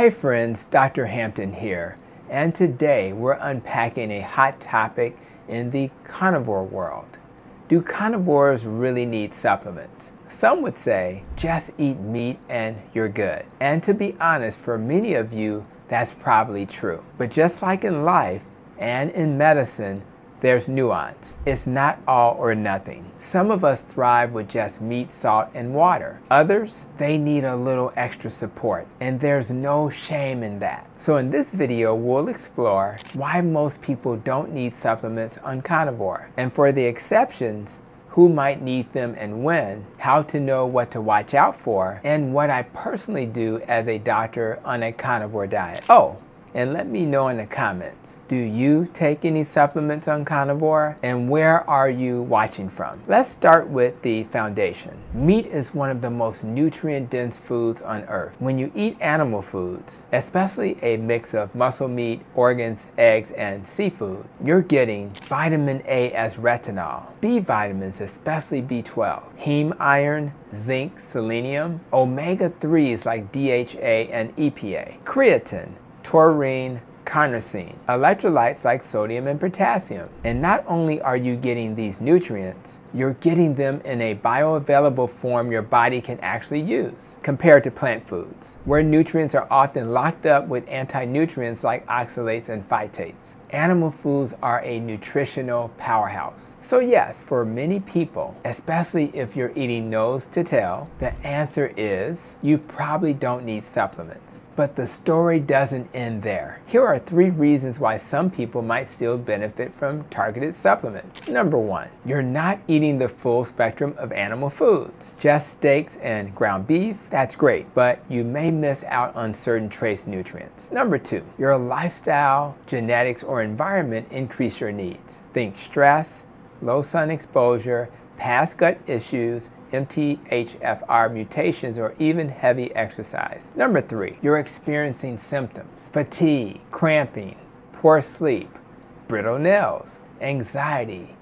Hey friends, Dr. Hampton here, and today we're unpacking a hot topic in the carnivore world. Do carnivores really need supplements? Some would say just eat meat and you're good. And to be honest, for many of you, that's probably true. But just like in life and in medicine, there's nuance. It's not all or nothing. Some of us thrive with just meat, salt, and water. Others, they need a little extra support, and there's no shame in that. So in this video, we'll explore why most people don't need supplements on carnivore. And for the exceptions, who might need them and when, how to know what to watch out for, and what I personally do as a doctor on a carnivore diet. Oh, and let me know in the comments. Do you take any supplements on carnivore? And where are you watching from? Let's start with the foundation. Meat is one of the most nutrient dense foods on earth. When you eat animal foods, especially a mix of muscle meat, organs, eggs, and seafood, you're getting vitamin A as retinol, B vitamins, especially B12, heme iron, zinc, selenium, omega 3s like DHA and EPA, creatine, taurine, carnosine, electrolytes like sodium and potassium. And not only are you getting these nutrients, you're getting them in a bioavailable form your body can actually use, compared to plant foods, where nutrients are often locked up with anti-nutrients like oxalates and phytates. Animal foods are a nutritional powerhouse. So yes, for many people, especially if you're eating nose to tail, the answer is you probably don't need supplements. But the story doesn't end there. Here are three reasons why some people might still benefit from targeted supplements. Number one, you're not eating the full spectrum of animal foods. Just steaks and ground beef, that's great, but you may miss out on certain trace nutrients. Number two, your lifestyle, genetics, or environment increase your needs. Think stress, low sun exposure, past gut issues, MTHFR mutations, or even heavy exercise. Number three, you're experiencing symptoms, fatigue, cramping, poor sleep, brittle nails, anxiety,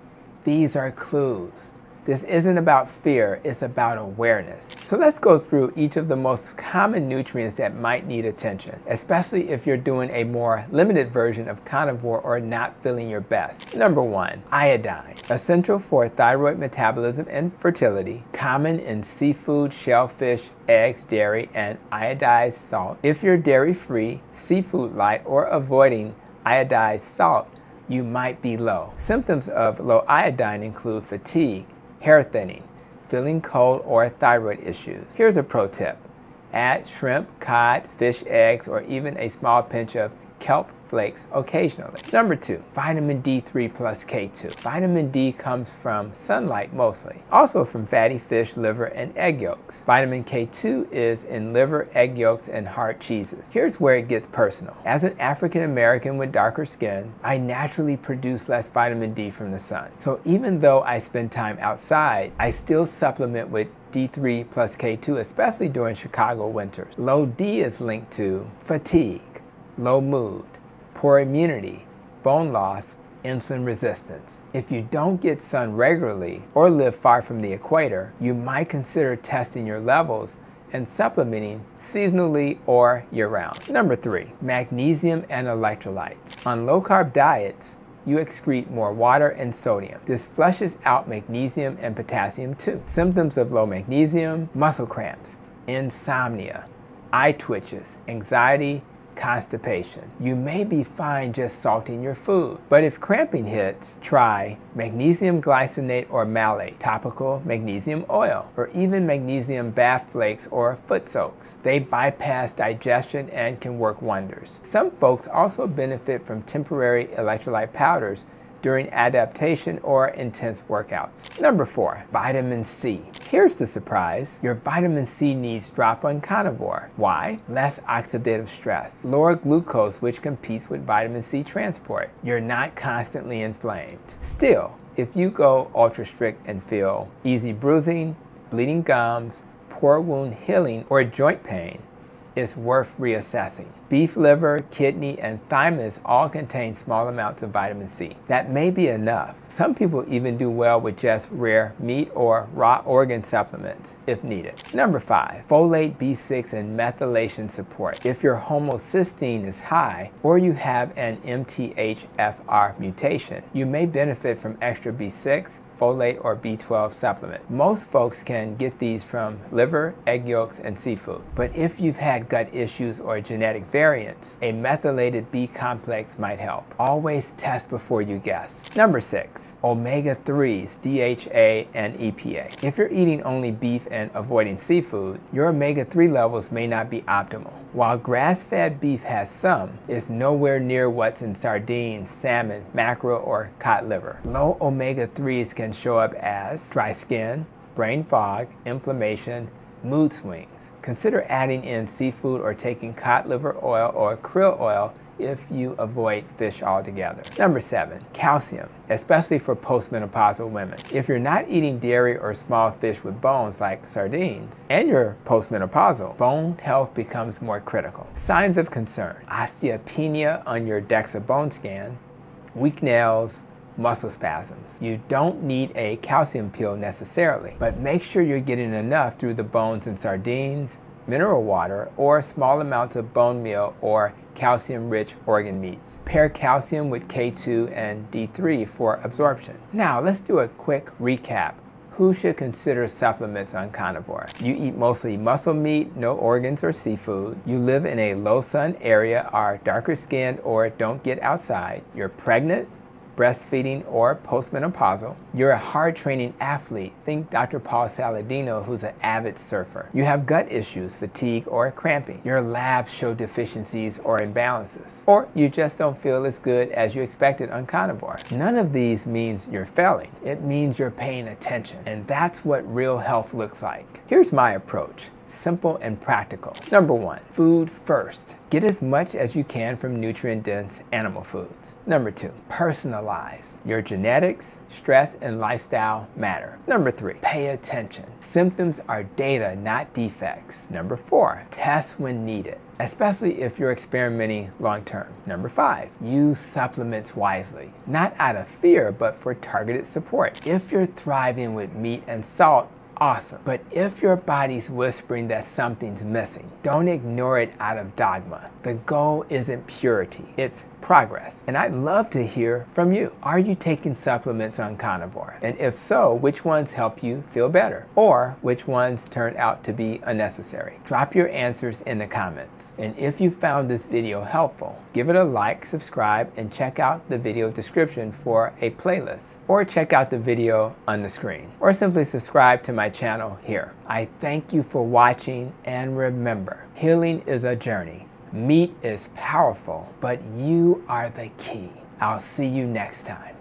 these are clues. This isn't about fear, it's about awareness. So let's go through each of the most common nutrients that might need attention, especially if you're doing a more limited version of carnivore or not feeling your best. Number one, iodine, essential for thyroid metabolism and fertility, common in seafood, shellfish, eggs, dairy, and iodized salt. If you're dairy free, seafood light, or avoiding iodized salt, you might be low. Symptoms of low iodine include fatigue, hair thinning, feeling cold, or thyroid issues. Here's a pro tip. Add shrimp, cod, fish eggs, or even a small pinch of kelp flakes occasionally. Number two, vitamin D3 plus K2. Vitamin D comes from sunlight mostly, also from fatty fish, liver, and egg yolks. Vitamin K2 is in liver, egg yolks, and hard cheeses. Here's where it gets personal. As an African American with darker skin, I naturally produce less vitamin D from the sun. So even though I spend time outside, I still supplement with D3 plus K2, especially during Chicago winters. Low D is linked to fatigue, low mood, poor immunity, bone loss, insulin resistance. If you don't get sun regularly or live far from the equator, you might consider testing your levels and supplementing seasonally or year-round. Number three, magnesium and electrolytes. On low-carb diets, you excrete more water and sodium. This flushes out magnesium and potassium too. Symptoms of low magnesium, muscle cramps, insomnia, eye twitches, anxiety, constipation. You may be fine just salting your food, but if cramping hits, try magnesium glycinate or malate, topical magnesium oil, or even magnesium bath flakes or foot soaks. They bypass digestion and can work wonders. Some folks also benefit from temporary electrolyte powders during adaptation or intense workouts. Number four, vitamin C. Here's the surprise. Your vitamin C needs drop on carnivore. Why? Less oxidative stress, lower glucose which competes with vitamin C transport. You're not constantly inflamed. Still, if you go ultra strict and feel easy bruising, bleeding gums, poor wound healing, or joint pain, it's worth reassessing. Beef liver, kidney, and thymus all contain small amounts of vitamin C. That may be enough. Some people even do well with just rare meat or raw organ supplements if needed. Number five, folate, B6, and methylation support. If your homocysteine is high or you have an MTHFR mutation, you may benefit from extra B6, folate, or B12 supplement. Most folks can get these from liver, egg yolks, and seafood. But if you've had gut issues or genetic variants, a methylated B complex might help. Always test before you guess. Number six, omega-3s, DHA, and EPA. If you're eating only beef and avoiding seafood, your omega-3 levels may not be optimal. While grass-fed beef has some, it's nowhere near what's in sardines, salmon, mackerel, or cod liver. Low omega-3s can show up as dry skin, brain fog, inflammation, mood swings. Consider adding in seafood or taking cod liver oil or krill oil if you avoid fish altogether. Number seven, calcium, especially for postmenopausal women. If you're not eating dairy or small fish with bones like sardines, and you're postmenopausal, bone health becomes more critical. Signs of concern, osteopenia on your DEXA bone scan, weak nails, muscle spasms. You don't need a calcium pill necessarily, but make sure you're getting enough through the bones and sardines, mineral water, or small amounts of bone meal or calcium-rich organ meats. Pair calcium with K2 and D3 for absorption. Now let's do a quick recap who should consider supplements on carnivore? You eat mostly muscle meat, no organs or seafood. You live in a low sun area, are darker skinned, or don't get outside. You're pregnant, breastfeeding, or postmenopausal. You're a hard training athlete. Think Dr. Paul Saladino, who's an avid surfer. You have gut issues, fatigue, or cramping. Your labs show deficiencies or imbalances. Or you just don't feel as good as you expected on carnivore. None of these means you're failing. It means you're paying attention. And that's what real health looks like. Here's my approach simple and practical. Number one, food first. Get as much as you can from nutrient-dense animal foods. Number two, personalize. Your genetics, stress, and lifestyle matter. Number three, pay attention. Symptoms are data, not defects. Number four, test when needed especially if you're experimenting long term. Number five, use supplements wisely. Not out of fear, but for targeted support. If you're thriving with meat and salt, awesome. But if your body's whispering that something's missing, don't ignore it out of dogma. The goal isn't purity, it's progress. And I'd love to hear from you. Are you taking supplements on carnivore? And if so, which ones help you feel better? Or which ones turn out to be unnecessary? Drop your answers in the comments. And if you found this video helpful, give it a like, subscribe, and check out the video description for a playlist. Or check out the video on the screen. Or simply subscribe to my channel here. I thank you for watching and remember, healing is a journey Meat is powerful, but you are the key. I'll see you next time.